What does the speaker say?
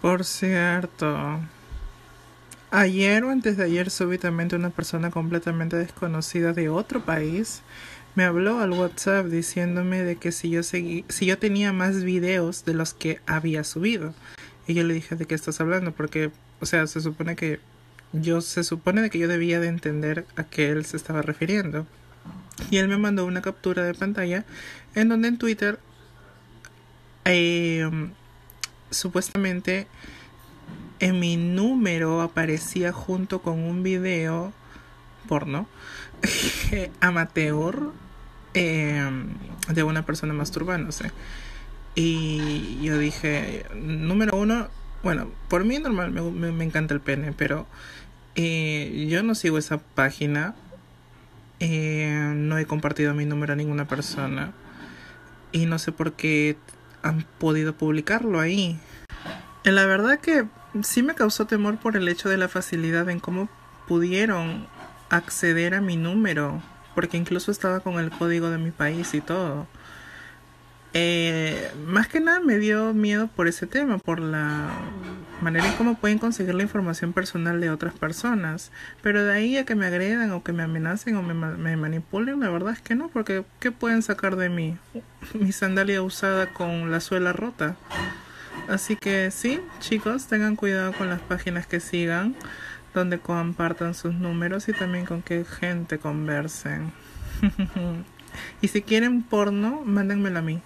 Por cierto, ayer o antes de ayer súbitamente una persona completamente desconocida de otro país me habló al WhatsApp diciéndome de que si yo seguí, si yo tenía más videos de los que había subido. Y yo le dije de qué estás hablando porque, o sea, se supone que yo se supone de que yo debía de entender a qué él se estaba refiriendo. Y él me mandó una captura de pantalla en donde en Twitter eh, supuestamente en mi número aparecía junto con un video porno amateur eh, de una persona masturbándose. Y yo dije, número uno, bueno, por mí normal me, me, me encanta el pene, pero eh, yo no sigo esa página. Eh, no he compartido mi número a ninguna persona. Y no sé por qué han podido publicarlo ahí. La verdad que sí me causó temor por el hecho de la facilidad en cómo pudieron acceder a mi número, porque incluso estaba con el código de mi país y todo. Eh, más que nada me dio miedo por ese tema, por la manera en cómo pueden conseguir la información personal de otras personas. Pero de ahí a que me agredan o que me amenacen o me, me manipulen, la verdad es que no, porque ¿qué pueden sacar de mí? Mi sandalia usada con la suela rota. Así que sí, chicos, tengan cuidado con las páginas que sigan, donde compartan sus números y también con qué gente conversen. y si quieren porno, mándenmelo a mí.